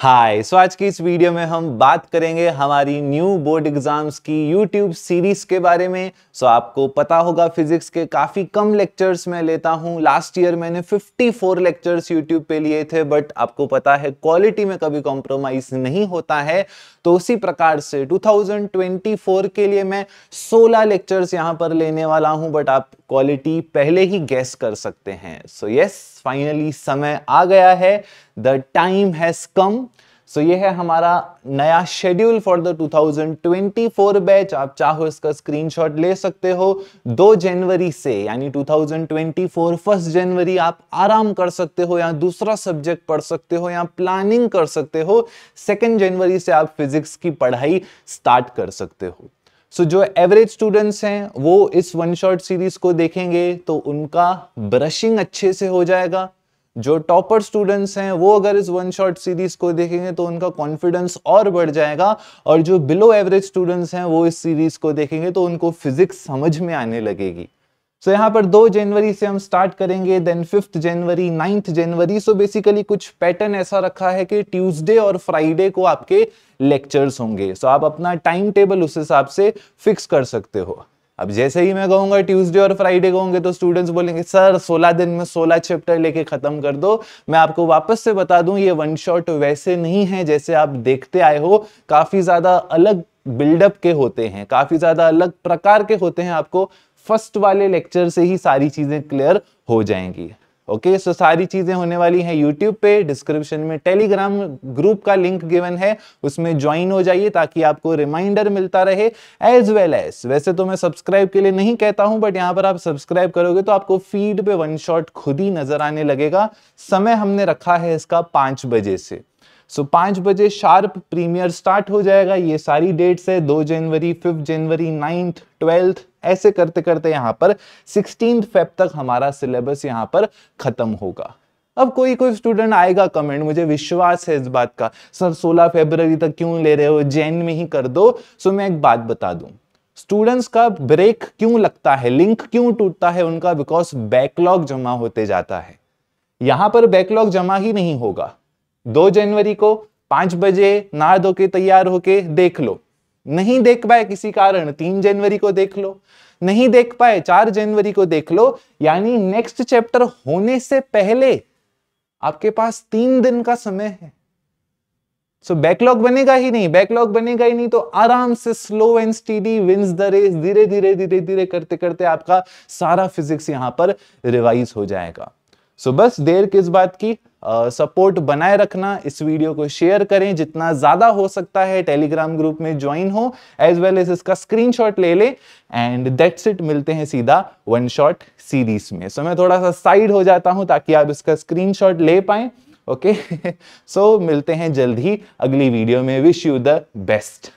हाय सो आज की इस वीडियो में हम बात करेंगे हमारी न्यू बोर्ड एग्ज़ाम्स की यूट्यूब सीरीज़ के बारे में। सो so, आपको पता होगा फिजिक्स के काफ़ी कम लेक्चर्स मैं लेता हूँ। लास्ट ईयर मैंने 54 लेक्चर्स यूट्यूब पे लिए थे बट आपको पता है क्वालिटी में कभी कॉम्प्रोमाइज नहीं होता है। तो उसी प्रकार से 2024 के लिए मैं 16 लेक्चर्स यहाँ पर लेने वाला हूँ बट आप क्वालिटी पहले ही गैस कर सकते हैं। सो यस फाइनली समय आ गया है। The time has come so ये है हमारा नया शेड्यूल फॉर द 2024 बैच आप चाहो इसका स्क्रीनशॉट ले सकते हो। 2 जनवरी से यानी 2024 फ़र्स्ट जनवरी आप आराम कर सकते हो या दूसरा सब्जेक्ट पढ़ सकते हो या प्लानिंग कर सकते हो। सेकेंड जनवरी से आप फिजिक्स की पढ़ाई स्टार्ट कर सकते हो। सो so, जो एवरेज स्टूडेंट्स हैं वो इस वन शॉट सीरीज़ को देखेंगे तो उनका ब्रशिंग अच्छे से हो जाएगा। जो टॉपर स्टूडेंट्स हैं वो अगर इस वन शॉट सीरीज़ को देखेंगे तो उनका कॉन्फिडेंस और बढ़ जाएगा और जो बिलो एवरेज स्टूडेंट्स हैं वो इस सीरीज़ को देखेंगे तो उनको फिजिक्स समझ में आने लगेगी। सो so, यहाँ पर दो जनवरी से हम स्टार्ट करेंगे देन फिफ्थ जनवरी नाइन्थ जनवरी। सो बेसिकली कुछ पैटर्न ऐसा रखा है कि ट्यूसडे और फ्राइडे को आपके लेक्चर्स होंगे। सो so, आप अपना टाइम टेबल उस हिसाब से फिक्स कर सकते हो। अब जैसे ही मैं कहूँगा ट्यूसडे और फ्राइडे कहूँगे तो स्टूडेंट्स बोलेंगे, सर 16 दिन में 16 चैप्टर लेके खत्म कर दो। मैं आपको वापस से बता दूँ, ये वन शॉट वैसे नहीं है जैसे आप देखते आए हो। काफ़ी ज़्यादा अलग बिल्डअप के होते हैं, काफ़ी ज़्यादा अलग प्रकार के होते हैं आपको। फ़र्स्ट वाले लेक्चर से ही सारी चीज़ें क्लियर हो जाएँगी। ओके सो सारी चीज़ें होने वाली हैं यूट्यूब पे डिस्क्रिप्शन में टेलीग्राम ग्रुप का लिंक गिवन है, उसमें ज्वाइन हो जाइए ताकि आपको रिमाइंडर मिलता रहे। एज वेल एज वैसे तो मैं सब्सक्राइब के लिए नहीं कहता हूँ बट यहाँ पर आप सब्सक्राइब करोगे तो आपको फ़ीड पे वन शॉट खुद ही नज़र आने लगेगा। समय हमने रखा है इसका पाँच बजे से। सो पाँच बजे शार्प प्रीमियर स्टार्ट हो जाएगा। ये सारी डेट्स है, दो जनवरी फिफ्थ जनवरी नाइन्थ ट्वेल्थ ऐसे करते करते यहाँ पर सिक्सटीन फेब तक हमारा सिलेबस यहाँ पर खत्म होगा। अब कोई कोई स्टूडेंट आएगा कमेंट मुझे विश्वास है इस बात का। सर 16 फरवरी तक क्यों ले रहे हो? जैन में ही कर दो। सो मैं एक बात बता दूँ। स्टूडेंट्स का ब्रेक क्यों लगता है? लिंक क्यों टूटता है उनका? बिकॉज़ बैकलॉग जमा होते जाता है। यहाँ पर बैकलॉग जमा ही नहीं होगा। दो जनवरी को पाँच बजे नहा धो के तैयार होके देख लो। नहीं देख पाए किसी कारण तीन जनवरी को देख लो। नहीं देख पाए चार जनवरी को देख लो। यानी नेक्स्ट चैप्टर होने से पहले आपके पास तीन दिन का समय है। सो so, बैकलॉग बनेगा ही नहीं। बैकलॉग बनेगा ही नहीं तो आराम से slow and steady wins the race धीरे धीरे धीरे धीरे करते करते आपका सारा फिजिक्स यहाँ पर रिवाइज हो जाएगा। सो so, बस देर किस बात की? सपोर्ट बनाए रखना इस वीडियो को शेयर करें। जितना ज़्यादा हो सकता है टेलीग्राम ग्रुप में ज्वाइन हो एज वेल एज इसका स्क्रीनशॉट ले ले। एंड दैट्स इट मिलते हैं सीधा वन शॉट सीरीज़ में। सो so, मैं थोड़ा सा साइड हो जाता हूँ ताकि आप इसका स्क्रीनशॉट ले पाए ओके सो मिलते हैं जल्द ही अगली वीडियो में। Wish you the best